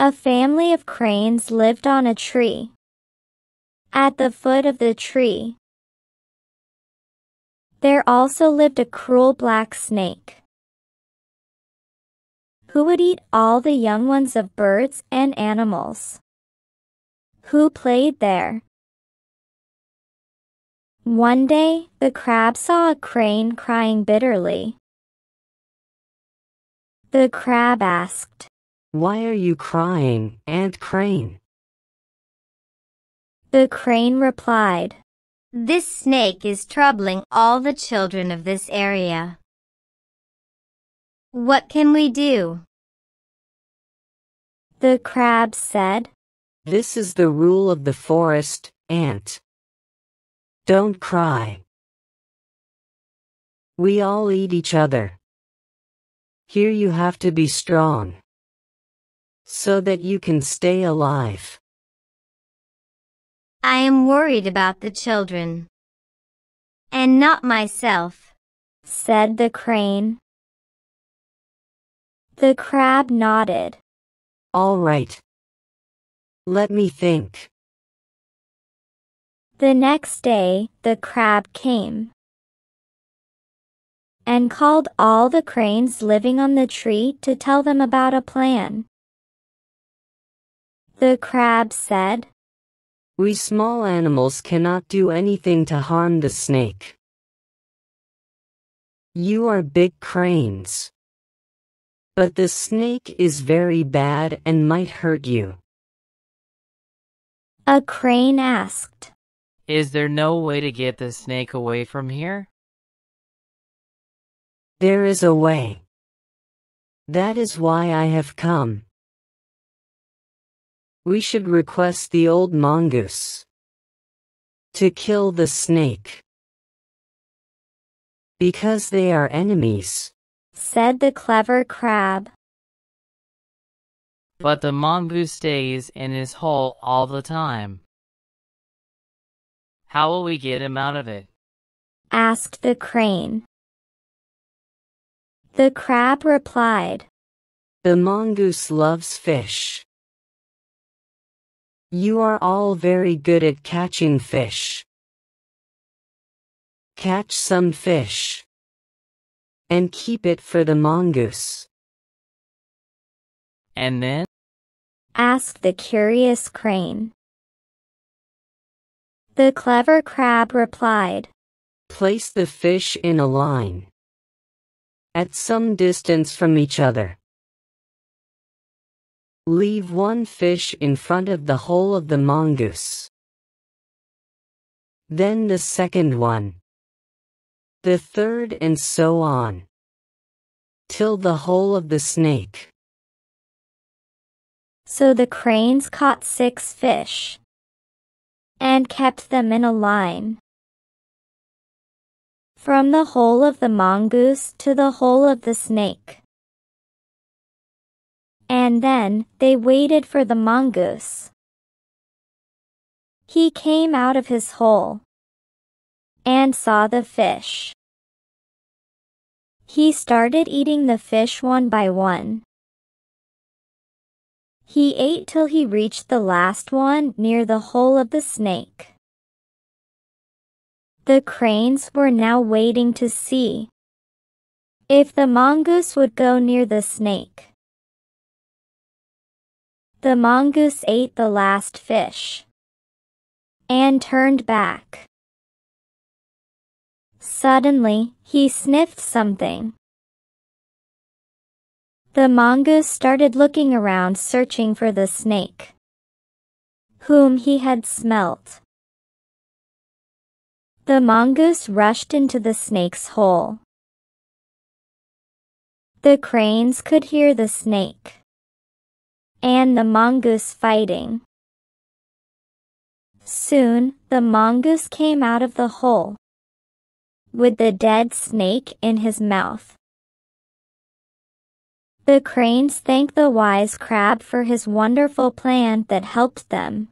A family of cranes lived on a tree. At the foot of the tree, there also lived a cruel black snake who would eat all the young ones of birds and animals. Who played there? One day, the crab saw a crane crying bitterly. The crab asked, Why are you crying, Aunt Crane? The crane replied, This snake is troubling all the children of this area. What can we do? The crab said, This is the rule of the forest, Aunt. Don't cry. We all eat each other. Here you have to be strong. So that you can stay alive. I am worried about the children. And not myself, said the crane. The crab nodded. All right. Let me think. The next day, the crab came and called all the cranes living on the tree to tell them about a plan. The crab said, We small animals cannot do anything to harm the snake. You are big cranes. But the snake is very bad and might hurt you. A crane asked, Is there no way to get the snake away from here? There is a way. That is why I have come. We should request the old mongoose to kill the snake. Because they are enemies, said the clever crab. But the mongoose stays in his hole all the time. How will we get him out of it? asked the crane. The crab replied, The mongoose loves fish. You are all very good at catching fish. Catch some fish. And keep it for the mongoose. And then? asked the curious crane. The clever crab replied, Place the fish in a line at some distance from each other. Leave one fish in front of the hole of the mongoose. Then the second one. The third and so on. Till the hole of the snake. So the cranes caught six fish and kept them in a line from the hole of the mongoose to the hole of the snake. And then they waited for the mongoose. He came out of his hole and saw the fish. He started eating the fish one by one. He ate till he reached the last one near the hole of the snake. The cranes were now waiting to see if the mongoose would go near the snake. The mongoose ate the last fish and turned back. Suddenly, he sniffed something. The mongoose started looking around searching for the snake, whom he had smelt. The mongoose rushed into the snake's hole. The cranes could hear the snake and the mongoose fighting. Soon, the mongoose came out of the hole with the dead snake in his mouth. The cranes thanked the wise crab for his wonderful plan that helped them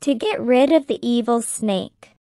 to get rid of the evil snake.